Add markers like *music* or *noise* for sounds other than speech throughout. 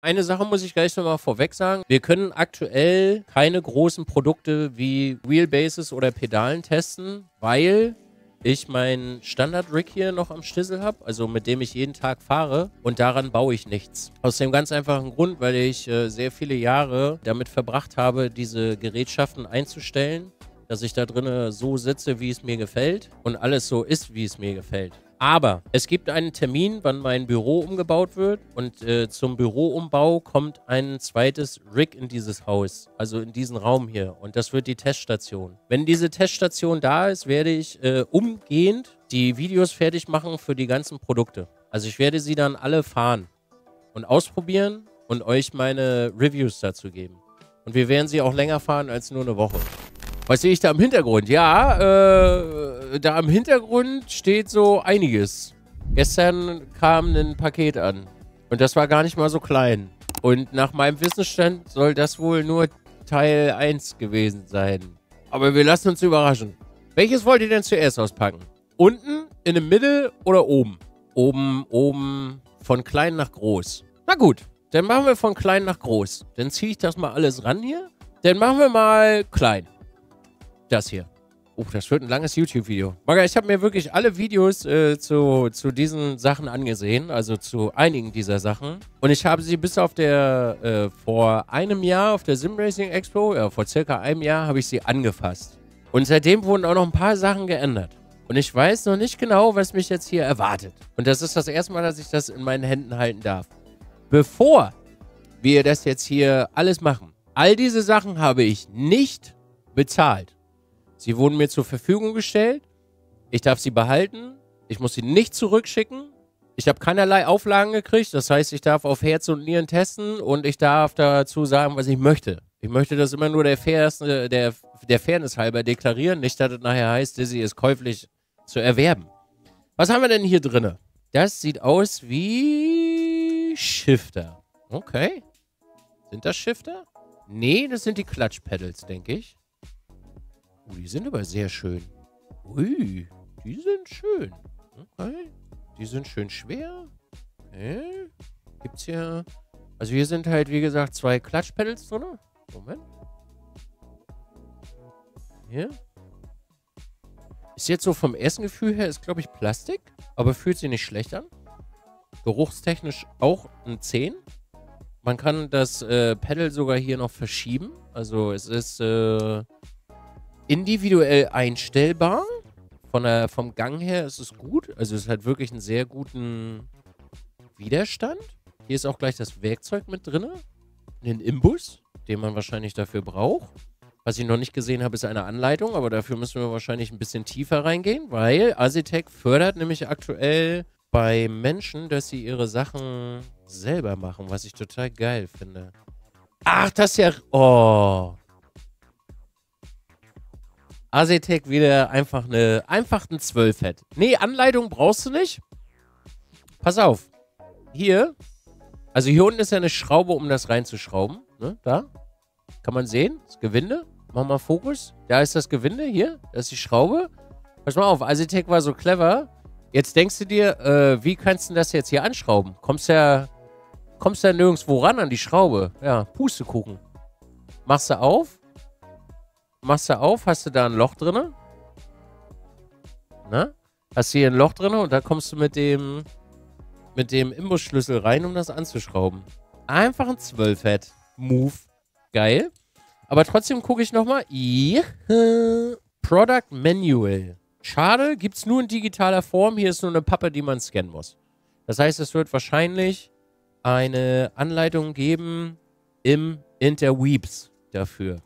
Eine Sache muss ich gleich nochmal vorweg sagen. Wir können aktuell keine großen Produkte wie Wheelbases oder Pedalen testen, weil ich meinen Standard-Rig hier noch am Stissel habe, also mit dem ich jeden Tag fahre und daran baue ich nichts. Aus dem ganz einfachen Grund, weil ich äh, sehr viele Jahre damit verbracht habe, diese Gerätschaften einzustellen, dass ich da drinnen so sitze, wie es mir gefällt und alles so ist, wie es mir gefällt. Aber es gibt einen Termin, wann mein Büro umgebaut wird. Und äh, zum Büroumbau kommt ein zweites Rig in dieses Haus, also in diesen Raum hier. Und das wird die Teststation. Wenn diese Teststation da ist, werde ich äh, umgehend die Videos fertig machen für die ganzen Produkte. Also ich werde sie dann alle fahren und ausprobieren und euch meine Reviews dazu geben. Und wir werden sie auch länger fahren als nur eine Woche. Was sehe ich da im Hintergrund? Ja, äh, da im Hintergrund steht so einiges. Gestern kam ein Paket an. Und das war gar nicht mal so klein. Und nach meinem Wissensstand soll das wohl nur Teil 1 gewesen sein. Aber wir lassen uns überraschen. Welches wollt ihr denn zuerst auspacken? Unten, in der Mitte oder oben? Oben, oben, von klein nach groß. Na gut, dann machen wir von klein nach groß. Dann ziehe ich das mal alles ran hier. Dann machen wir mal klein. Das hier. Oh, das wird ein langes YouTube-Video. Maga, ich habe mir wirklich alle Videos äh, zu, zu diesen Sachen angesehen, also zu einigen dieser Sachen. Und ich habe sie bis auf der, äh, vor einem Jahr auf der Simracing Expo, ja, vor circa einem Jahr, habe ich sie angefasst. Und seitdem wurden auch noch ein paar Sachen geändert. Und ich weiß noch nicht genau, was mich jetzt hier erwartet. Und das ist das erste Mal, dass ich das in meinen Händen halten darf. Bevor wir das jetzt hier alles machen, all diese Sachen habe ich nicht bezahlt. Sie wurden mir zur Verfügung gestellt. Ich darf sie behalten. Ich muss sie nicht zurückschicken. Ich habe keinerlei Auflagen gekriegt. Das heißt, ich darf auf Herz und Nieren testen und ich darf dazu sagen, was ich möchte. Ich möchte das immer nur der, Fairness, der, der Fairness halber deklarieren. Nicht, dass es nachher heißt, Dizzy ist käuflich zu erwerben. Was haben wir denn hier drin? Das sieht aus wie Shifter. Okay. Sind das Shifter? Nee, das sind die Klatschpedals, denke ich. Oh, die sind aber sehr schön. Ui, die sind schön. Okay. Die sind schön schwer. Okay. Gibt's hier... Also hier sind halt, wie gesagt, zwei Klatschpedals drin. Moment. Hier. Ist jetzt so vom ersten Gefühl her, ist glaube ich Plastik, aber fühlt sich nicht schlecht an. Geruchstechnisch auch ein 10. Man kann das äh, Pedal sogar hier noch verschieben. Also es ist äh, individuell einstellbar. Von der, vom Gang her ist es gut. Also es hat wirklich einen sehr guten Widerstand. Hier ist auch gleich das Werkzeug mit drin. Einen Imbus, den man wahrscheinlich dafür braucht. Was ich noch nicht gesehen habe, ist eine Anleitung, aber dafür müssen wir wahrscheinlich ein bisschen tiefer reingehen, weil Asitec fördert nämlich aktuell bei Menschen, dass sie ihre Sachen selber machen, was ich total geil finde. Ach, das ist ja... Oh, Asetec wieder einfach eine einfach ein 12 hat. Nee, Anleitung brauchst du nicht. Pass auf. Hier. Also hier unten ist ja eine Schraube, um das reinzuschrauben. Ne? Da. Kann man sehen. Das Gewinde. Mach mal Fokus. Da ist das Gewinde. Hier. Das ist die Schraube. Pass mal auf. Asetec war so clever. Jetzt denkst du dir, äh, wie kannst du das jetzt hier anschrauben? Kommst ja, kommst ja nirgendwo ran an die Schraube. Ja, Pustekuchen. Machst du auf. Machst du auf, hast du da ein Loch drin? Na? Hast du hier ein Loch drin und da kommst du mit dem mit dem Imbusschlüssel rein, um das anzuschrauben. Einfach ein 12 Head Move. Geil. Aber trotzdem gucke ich nochmal. Product Manual. Schade, gibt es nur in digitaler Form. Hier ist nur eine Pappe, die man scannen muss. Das heißt, es wird wahrscheinlich eine Anleitung geben im Interweeps dafür.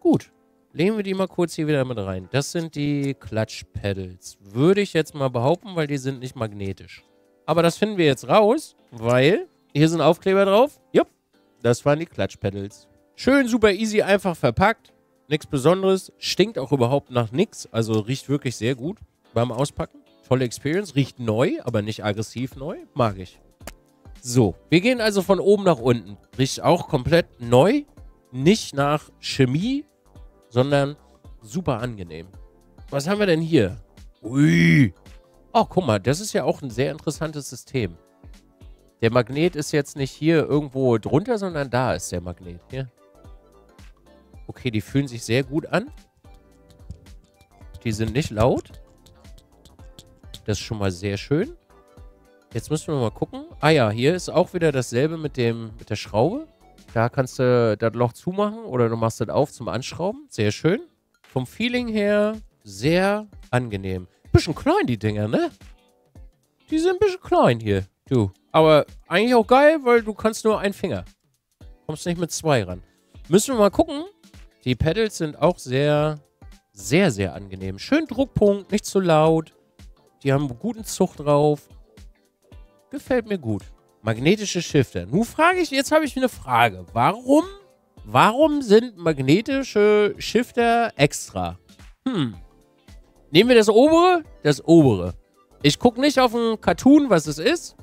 Gut. Legen wir die mal kurz hier wieder mit rein. Das sind die Klatschpedals. Würde ich jetzt mal behaupten, weil die sind nicht magnetisch. Aber das finden wir jetzt raus, weil hier sind Aufkleber drauf. Jupp, das waren die Klatschpedals. Schön, super easy, einfach verpackt. Nichts Besonderes. Stinkt auch überhaupt nach nichts. Also riecht wirklich sehr gut beim Auspacken. Tolle Experience. Riecht neu, aber nicht aggressiv neu. Mag ich. So, wir gehen also von oben nach unten. Riecht auch komplett neu. Nicht nach Chemie, sondern super angenehm. Was haben wir denn hier? Ui. Oh, guck mal, das ist ja auch ein sehr interessantes System. Der Magnet ist jetzt nicht hier irgendwo drunter, sondern da ist der Magnet. Hier. Okay, die fühlen sich sehr gut an. Die sind nicht laut. Das ist schon mal sehr schön. Jetzt müssen wir mal gucken. Ah ja, hier ist auch wieder dasselbe mit, dem, mit der Schraube. Da kannst du das Loch zumachen oder du machst das auf zum Anschrauben. Sehr schön. Vom Feeling her sehr angenehm. Bisschen klein, die Dinger, ne? Die sind ein bisschen klein hier, du. Aber eigentlich auch geil, weil du kannst nur einen Finger. Kommst nicht mit zwei ran. Müssen wir mal gucken. Die Pedals sind auch sehr, sehr, sehr angenehm. Schön Druckpunkt, nicht zu laut. Die haben guten Zug drauf. Gefällt mir gut. Magnetische Shifter. Nun frage ich, jetzt habe ich eine Frage. Warum, warum sind magnetische Shifter extra? Hm. Nehmen wir das obere? Das obere. Ich gucke nicht auf ein Cartoon, was es ist.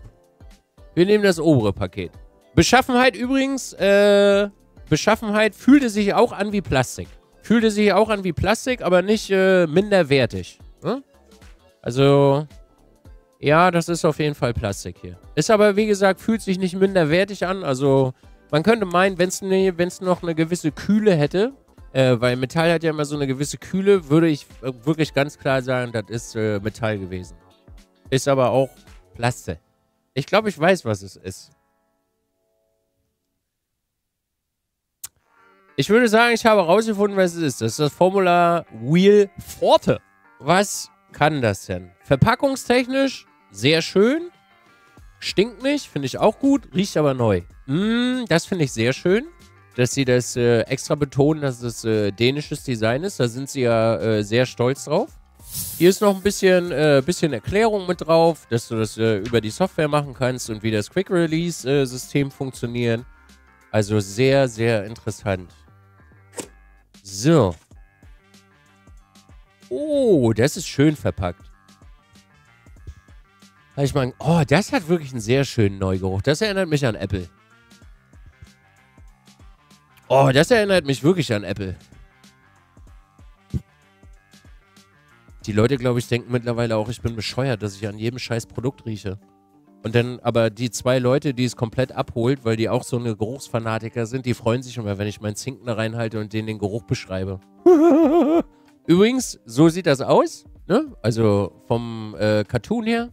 Wir nehmen das obere Paket. Beschaffenheit übrigens, äh, Beschaffenheit fühlte sich auch an wie Plastik. Fühlte sich auch an wie Plastik, aber nicht äh, minderwertig. Ne? Also, ja, das ist auf jeden Fall Plastik hier. Ist aber, wie gesagt, fühlt sich nicht minderwertig an. Also, man könnte meinen, wenn es ne, noch eine gewisse Kühle hätte, äh, weil Metall hat ja immer so eine gewisse Kühle, würde ich äh, wirklich ganz klar sagen, das ist äh, Metall gewesen. Ist aber auch Plastik. Ich glaube, ich weiß, was es ist. Ich würde sagen, ich habe herausgefunden, was es ist. Das ist das Formula Wheel Forte. Was kann das denn? Verpackungstechnisch sehr schön. Stinkt nicht, finde ich auch gut. Riecht aber neu. Mm, das finde ich sehr schön, dass sie das äh, extra betonen, dass es äh, dänisches Design ist. Da sind sie ja äh, sehr stolz drauf. Hier ist noch ein bisschen, äh, bisschen Erklärung mit drauf, dass du das äh, über die Software machen kannst und wie das Quick Release äh, System funktioniert. Also sehr, sehr interessant. So. Oh, das ist schön verpackt. Ich meine, oh, das hat wirklich einen sehr schönen Neugeruch. Das erinnert mich an Apple. Oh, das erinnert mich wirklich an Apple. Die Leute, glaube ich, denken mittlerweile auch, ich bin bescheuert, dass ich an jedem scheiß Produkt rieche. Und dann aber die zwei Leute, die es komplett abholt, weil die auch so eine Geruchsfanatiker sind, die freuen sich immer, wenn ich meinen Zinken da reinhalte und denen den Geruch beschreibe. *laughs* Übrigens, so sieht das aus. Ne? Also vom äh, Cartoon her.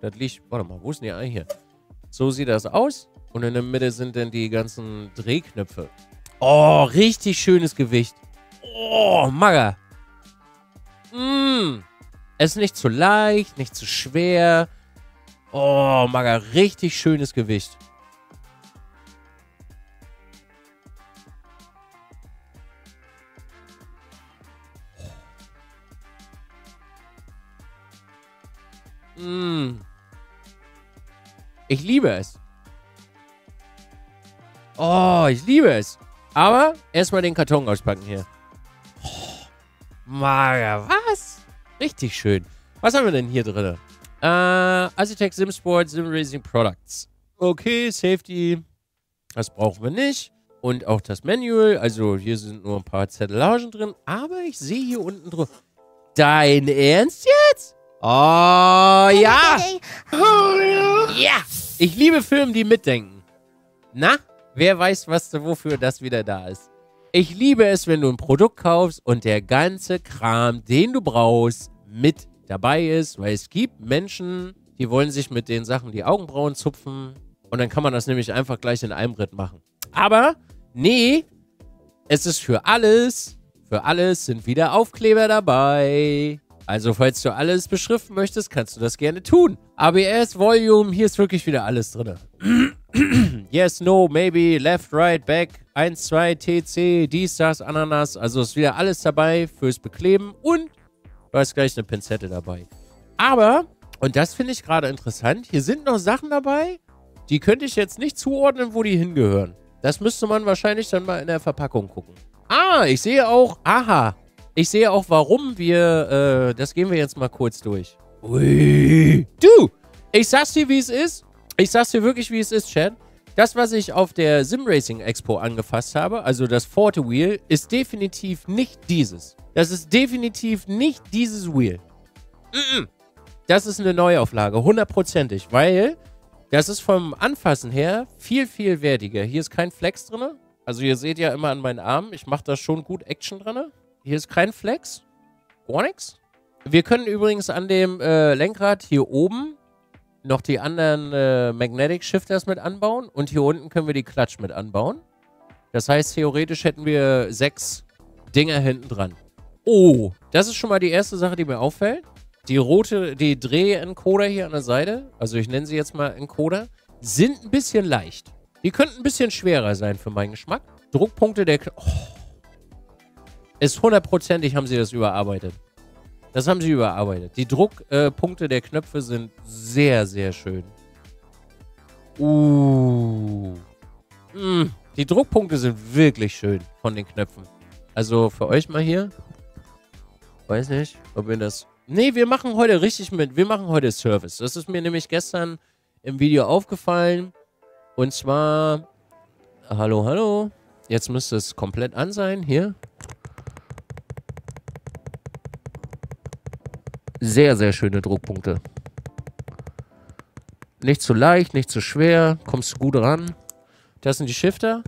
Das liegt, warte mal, wo ist denn die hier? So sieht das aus. Und in der Mitte sind dann die ganzen Drehknöpfe. Oh, richtig schönes Gewicht. Oh, Maga. Mmh. Es ist nicht zu leicht, nicht zu schwer. Oh, Maga, richtig schönes Gewicht. Mm. Ich liebe es. Oh, ich liebe es. Aber erstmal den Karton auspacken hier. Oh, Maga, was? Richtig schön. Was haben wir denn hier drin? Äh, Azitec SimSport Sim Racing Products. Okay, Safety. Das brauchen wir nicht. Und auch das Manual. Also hier sind nur ein paar Zettelagen drin. Aber ich sehe hier unten drüber. Dein Ernst jetzt? Oh, ja. Ja. Ich liebe Filme, die mitdenken. Na, wer weiß, was wofür das wieder da ist. Ich liebe es, wenn du ein Produkt kaufst und der ganze Kram, den du brauchst, mit dabei ist, weil es gibt Menschen, die wollen sich mit den Sachen die Augenbrauen zupfen und dann kann man das nämlich einfach gleich in einem Ritt machen. Aber nee, es ist für alles, für alles sind wieder Aufkleber dabei. Also falls du alles beschriften möchtest, kannst du das gerne tun. ABS, Volume, hier ist wirklich wieder alles drin. *clears throat* yes, no, maybe, left, right, back, 1, 2, TC, dies, das, Ananas. Also ist wieder alles dabei fürs Bekleben und Du hast gleich eine Pinzette dabei. Aber, und das finde ich gerade interessant, hier sind noch Sachen dabei, die könnte ich jetzt nicht zuordnen, wo die hingehören. Das müsste man wahrscheinlich dann mal in der Verpackung gucken. Ah, ich sehe auch, aha, ich sehe auch, warum wir, äh, das gehen wir jetzt mal kurz durch. Ui. Du, ich sag's dir, wie es ist. Ich sag's dir wirklich, wie es ist, Chad. Das, was ich auf der Sim Racing Expo angefasst habe, also das Forte Wheel, ist definitiv nicht dieses. Das ist definitiv nicht dieses Wheel. Das ist eine Neuauflage, hundertprozentig, weil Das ist vom Anfassen her viel, viel wertiger. Hier ist kein Flex drin. Also ihr seht ja immer an meinen Armen, ich mache da schon gut Action drin. Hier ist kein Flex. Gar nichts. Wir können übrigens an dem äh, Lenkrad hier oben noch die anderen äh, Magnetic Shifters mit anbauen und hier unten können wir die Klatsch mit anbauen. Das heißt, theoretisch hätten wir sechs Dinger hinten dran. Oh, das ist schon mal die erste Sache, die mir auffällt. Die rote, die Dreh-Encoder hier an der Seite, also ich nenne sie jetzt mal Encoder, sind ein bisschen leicht. Die könnten ein bisschen schwerer sein für meinen Geschmack. Druckpunkte der... Oh. Ist hundertprozentig, haben sie das überarbeitet. Das haben sie überarbeitet. Die Druckpunkte äh, der Knöpfe sind sehr, sehr schön. Uh. Mm. Die Druckpunkte sind wirklich schön von den Knöpfen. Also für euch mal hier. Weiß nicht, ob ihr das... Nee, wir machen heute richtig mit. Wir machen heute Service. Das ist mir nämlich gestern im Video aufgefallen. Und zwar... Hallo, hallo. Jetzt müsste es komplett an sein. Hier. Sehr, sehr schöne Druckpunkte. Nicht zu leicht, nicht zu schwer. Kommst du gut ran. Das sind die Shifter.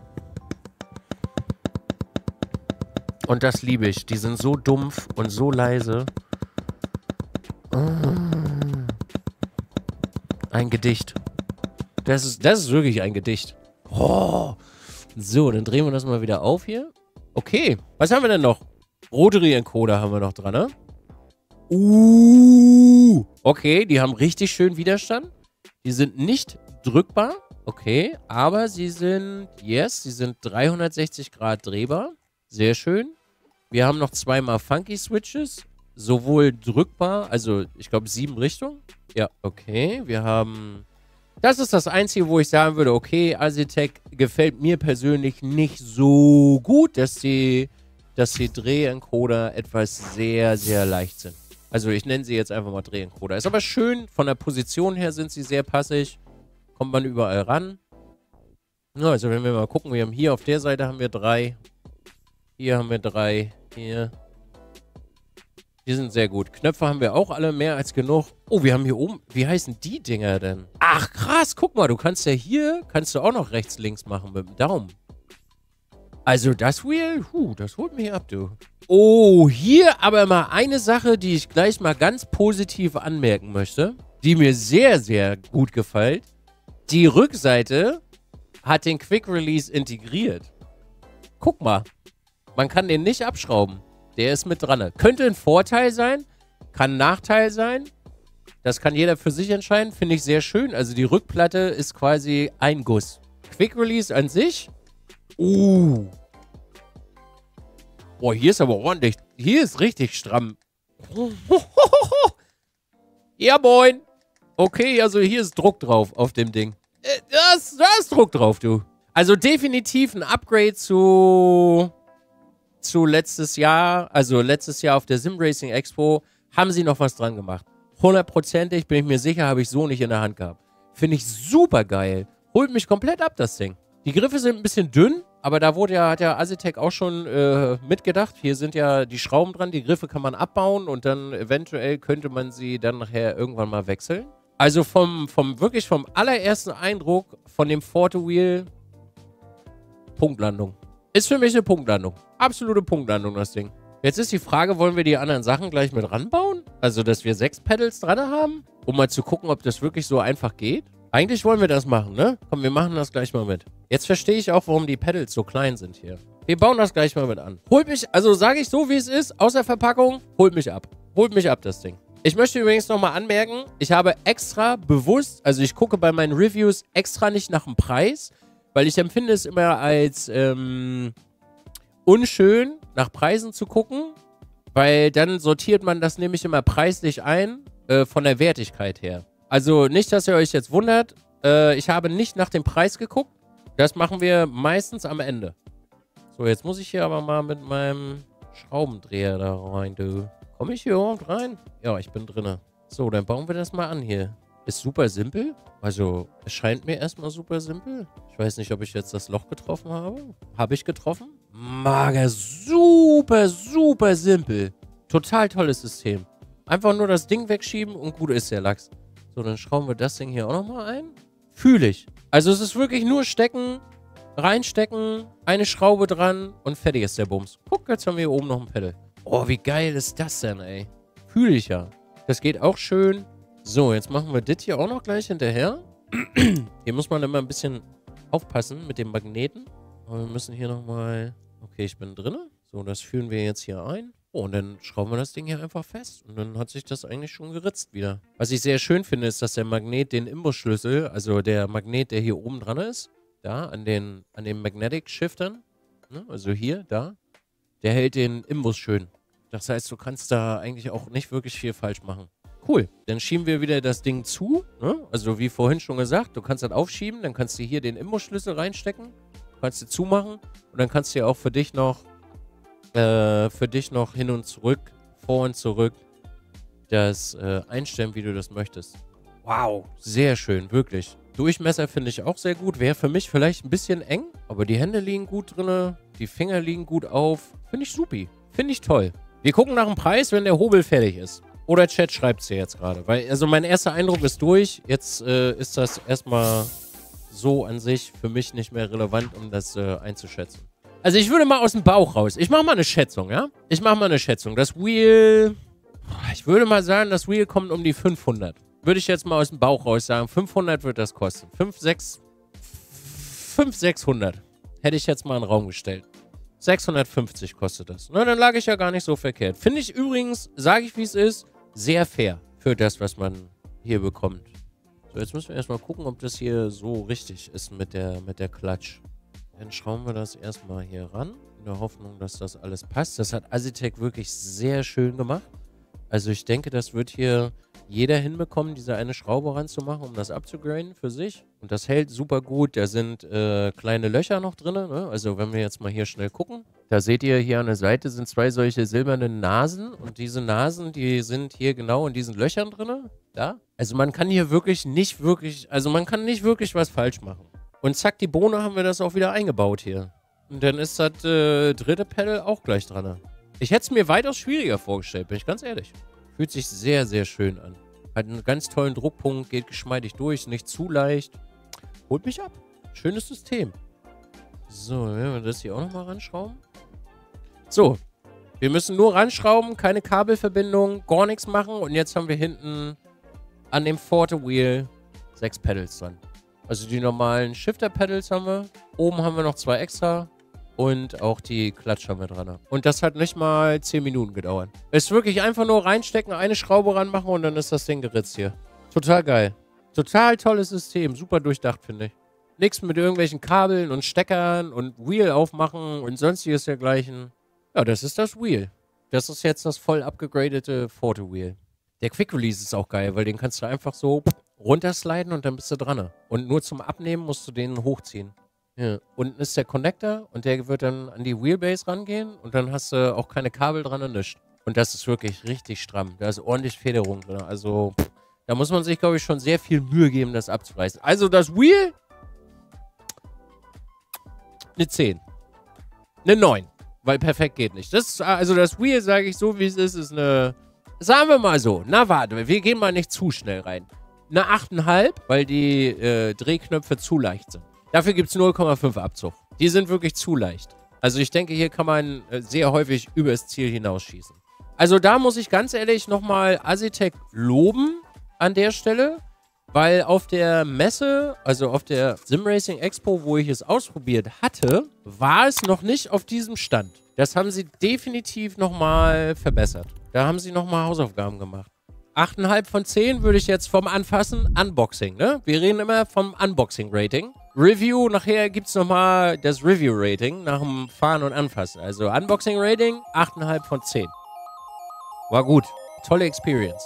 Und das liebe ich. Die sind so dumpf und so leise. Ein Gedicht. Das ist, das ist wirklich ein Gedicht. Oh. So, dann drehen wir das mal wieder auf hier. Okay, was haben wir denn noch? Rotary-Encoder haben wir noch dran, ne? Uh. Okay, die haben richtig schön Widerstand. Die sind nicht drückbar. Okay, aber sie sind, yes, sie sind 360 Grad drehbar. Sehr schön. Wir haben noch zweimal Funky Switches. Sowohl drückbar, also ich glaube sieben Richtungen. Ja, okay. Wir haben... Das ist das Einzige, wo ich sagen würde, okay, Asitec gefällt mir persönlich nicht so gut, dass die, dass die Drehencoder etwas sehr, sehr leicht sind. Also ich nenne sie jetzt einfach mal Drehencoder. Ist aber schön, von der Position her sind sie sehr passig. Kommt man überall ran. Ja, also wenn wir mal gucken, wir haben hier auf der Seite haben wir drei. Hier haben wir drei. Hier. Die sind sehr gut. Knöpfe haben wir auch alle mehr als genug. Oh, wir haben hier oben, wie heißen die Dinger denn? Ach krass, guck mal, du kannst ja hier, kannst du auch noch rechts, links machen mit dem Daumen. Also das Wheel, huh, das holt mich ab, du. Oh, hier aber mal eine Sache, die ich gleich mal ganz positiv anmerken möchte, die mir sehr, sehr gut gefällt. Die Rückseite hat den Quick Release integriert. Guck mal, man kann den nicht abschrauben. Der ist mit dran. Könnte ein Vorteil sein, kann ein Nachteil sein. Das kann jeder für sich entscheiden. Finde ich sehr schön. Also die Rückplatte ist quasi ein Guss. Quick Release an sich. Uh. Boah, hier ist aber ordentlich. Hier ist richtig stramm. *laughs* ja, moin. Okay, also hier ist Druck drauf auf dem Ding. Äh, da ist, da ist Druck drauf, du. Also definitiv ein Upgrade zu, zu letztes Jahr. Also letztes Jahr auf der Sim Racing Expo haben sie noch was dran gemacht. Hundertprozentig, bin ich mir sicher, habe ich so nicht in der Hand gehabt. Finde ich super geil. Holt mich komplett ab, das Ding. Die Griffe sind ein bisschen dünn, aber da wurde ja, hat ja Asitec auch schon äh, mitgedacht. Hier sind ja die Schrauben dran, die Griffe kann man abbauen und dann eventuell könnte man sie dann nachher irgendwann mal wechseln. Also vom, vom wirklich vom allerersten Eindruck von dem Forte Wheel Punktlandung. Ist für mich eine Punktlandung. Absolute Punktlandung, das Ding. Jetzt ist die Frage, wollen wir die anderen Sachen gleich mit ranbauen? Also, dass wir sechs Pedals dran haben, um mal zu gucken, ob das wirklich so einfach geht? Eigentlich wollen wir das machen, ne? Komm, wir machen das gleich mal mit. Jetzt verstehe ich auch, warum die Pedals so klein sind hier. Wir bauen das gleich mal mit an. Holt mich, also sage ich so, wie es ist, außer Verpackung, holt mich ab. Holt mich ab, das Ding. Ich möchte übrigens nochmal anmerken, ich habe extra bewusst, also ich gucke bei meinen Reviews extra nicht nach dem Preis, weil ich empfinde es immer als ähm, unschön, nach Preisen zu gucken, weil dann sortiert man das nämlich immer preislich ein, äh, von der Wertigkeit her. Also nicht, dass ihr euch jetzt wundert, äh, ich habe nicht nach dem Preis geguckt, das machen wir meistens am Ende. So, jetzt muss ich hier aber mal mit meinem Schraubendreher da rein, du. Komme ich hier überhaupt rein? Ja, ich bin drinne. So, dann bauen wir das mal an hier. Ist super simpel. Also, es scheint mir erstmal super simpel. Ich weiß nicht, ob ich jetzt das Loch getroffen habe. Habe ich getroffen? Mager, super, super simpel. Total tolles System. Einfach nur das Ding wegschieben und gut ist der Lachs. So, dann schrauben wir das Ding hier auch nochmal ein. Fühle ich. Also es ist wirklich nur stecken, reinstecken, eine Schraube dran und fertig ist der Bums. Guck, jetzt haben wir hier oben noch ein Pedal. Oh, wie geil ist das denn, ey? Fühle ich ja. Das geht auch schön. So, jetzt machen wir das hier auch noch gleich hinterher. *clears throat* hier muss man immer ein bisschen aufpassen mit dem Magneten. Aber wir müssen hier nochmal... Okay, ich bin drin. So, das führen wir jetzt hier ein. Und dann schrauben wir das Ding hier einfach fest. Und dann hat sich das eigentlich schon geritzt wieder. Was ich sehr schön finde, ist, dass der Magnet den Imbusschlüssel, also der Magnet, der hier oben dran ist, da an den, an den Magnetic Shiftern, ne, also hier, da, der hält den Imbus schön. Das heißt, du kannst da eigentlich auch nicht wirklich viel falsch machen. Cool. Dann schieben wir wieder das Ding zu. Ne? Also wie vorhin schon gesagt, du kannst das aufschieben, dann kannst du hier den Imbusschlüssel reinstecken, kannst du zumachen und dann kannst du ja auch für dich noch äh, für dich noch hin und zurück, vor und zurück das äh, einstellen, wie du das möchtest. Wow, sehr schön, wirklich. Durchmesser finde ich auch sehr gut. Wäre für mich vielleicht ein bisschen eng, aber die Hände liegen gut drin, die Finger liegen gut auf. Finde ich supi. Finde ich toll. Wir gucken nach dem Preis, wenn der Hobel fertig ist. Oder Chat schreibt es jetzt gerade. Weil, also mein erster Eindruck ist durch. Jetzt äh, ist das erstmal so an sich für mich nicht mehr relevant, um das äh, einzuschätzen. Also ich würde mal aus dem Bauch raus. Ich mache mal eine Schätzung, ja? Ich mache mal eine Schätzung. Das Wheel... Ich würde mal sagen, das Wheel kommt um die 500. Würde ich jetzt mal aus dem Bauch raus sagen. 500 wird das kosten. 5, 6... 5, 600. Hätte ich jetzt mal in den Raum gestellt. 650 kostet das. Na, dann lag ich ja gar nicht so verkehrt. Finde ich übrigens, sage ich wie es ist, sehr fair für das, was man hier bekommt. So, jetzt müssen wir erstmal gucken, ob das hier so richtig ist mit der, mit der Klatsch. Dann schrauben wir das erstmal hier ran, in der Hoffnung, dass das alles passt. Das hat Asitec wirklich sehr schön gemacht. Also ich denke, das wird hier jeder hinbekommen, diese eine Schraube ranzumachen, um das abzugraden für sich. Und das hält super gut. Da sind äh, kleine Löcher noch drin. Ne? Also wenn wir jetzt mal hier schnell gucken. Da seht ihr hier an der Seite sind zwei solche silbernen Nasen. Und diese Nasen, die sind hier genau in diesen Löchern drin. Da. Also man kann hier wirklich nicht wirklich, also man kann nicht wirklich was falsch machen. Und zack, die Bohne haben wir das auch wieder eingebaut hier. Und dann ist das äh, dritte Pedal auch gleich dran. Ich hätte es mir weitaus schwieriger vorgestellt, bin ich ganz ehrlich. Fühlt sich sehr, sehr schön an. Hat einen ganz tollen Druckpunkt, geht geschmeidig durch, nicht zu leicht. Holt mich ab. Schönes System. So, werden wir das hier auch nochmal ranschrauben. So, wir müssen nur ranschrauben, keine Kabelverbindung, gar nichts machen. Und jetzt haben wir hinten an dem Forte Wheel sechs Pedals dran. Also die normalen Shifter-Pedals haben wir. Oben haben wir noch zwei extra. Und auch die Klatsch haben wir dran. Und das hat nicht mal 10 Minuten gedauert. Ist wirklich einfach nur reinstecken, eine Schraube ranmachen und dann ist das Ding geritzt hier. Total geil. Total tolles System. Super durchdacht, finde ich. Nichts mit irgendwelchen Kabeln und Steckern und Wheel aufmachen und sonstiges dergleichen. Ja, das ist das Wheel. Das ist jetzt das voll abgegradete Forte Wheel. Der Quick Release ist auch geil, weil den kannst du einfach so runtersliden und dann bist du dran. Und nur zum Abnehmen musst du den hochziehen. Ja. Unten ist der Connector und der wird dann an die Wheelbase rangehen und dann hast du auch keine Kabel dran und nichts. Und das ist wirklich richtig stramm. Da ist ordentlich Federung drin. Also, pff, da muss man sich, glaube ich, schon sehr viel Mühe geben, das abzureißen. Also, das Wheel. Eine 10. Eine 9. Weil perfekt geht nicht. Das, also, das Wheel, sage ich so, wie es ist, ist eine. Sagen wir mal so. Na, warte, wir gehen mal nicht zu schnell rein eine 8,5, weil die äh, Drehknöpfe zu leicht sind. Dafür gibt es 0,5 Abzug. Die sind wirklich zu leicht. Also ich denke, hier kann man äh, sehr häufig übers Ziel hinausschießen. Also da muss ich ganz ehrlich nochmal Asitec loben an der Stelle, weil auf der Messe, also auf der Simracing Expo, wo ich es ausprobiert hatte, war es noch nicht auf diesem Stand. Das haben sie definitiv nochmal verbessert. Da haben sie nochmal Hausaufgaben gemacht. 8,5 von 10 würde ich jetzt vom Anfassen Unboxing, ne? Wir reden immer vom Unboxing-Rating. Review, nachher gibt es nochmal das Review-Rating nach dem Fahren und Anfassen. Also Unboxing-Rating 8,5 von 10. War gut. Tolle Experience.